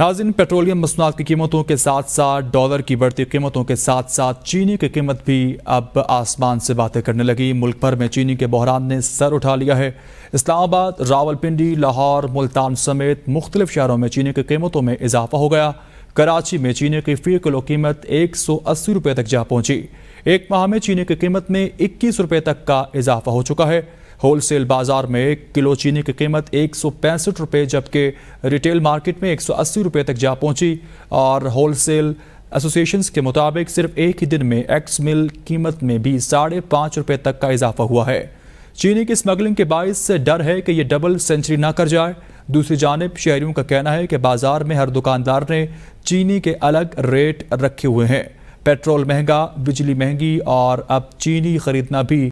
नाजिन petroleum मसनूआत की कीमतों के साथ साथ डॉलर की बढ़ती कीमतों के साथ साथ चीनी की कीमत भी अब आसमान से बातें करने लगी। मुल्क भर में चीनी के बहरान ने सर उठा लिया है। इस्लामाबाद, रावलपिंडी, लाहौर, मुल्तान समेत मुख्तलिफ़ शहरों में चीनी की कीमतों में इजाफा हो गया। कराची में चीनी की फ़ी किलो कीमत एक सौ अस्सी रुपये तक जा पहुँची। एक माह में चीनी की कीमत में इक्कीस रुपये तक का इजाफा हो चुका है। होलसेल बाज़ार में किलो चीनी की कीमत एक सौ जबकि रिटेल मार्केट में एक सौ तक जा पहुँची। और होलसेल एसोसिएशन के मुताबिक सिर्फ़ एक ही दिन में एक्स मिल कीमत में भी साढ़े पाँच रुपये तक का इजाफा हुआ है। चीनी की स्मगलिंग के बायस से डर है कि यह डबल सेंचुरी ना कर जाए। दूसरी जानब शहरियों का कहना है कि बाज़ार में हर दुकानदार ने चीनी के अलग रेट रखे हुए हैं। पेट्रोल महँगा, बिजली महँगी और अब चीनी खरीदना भी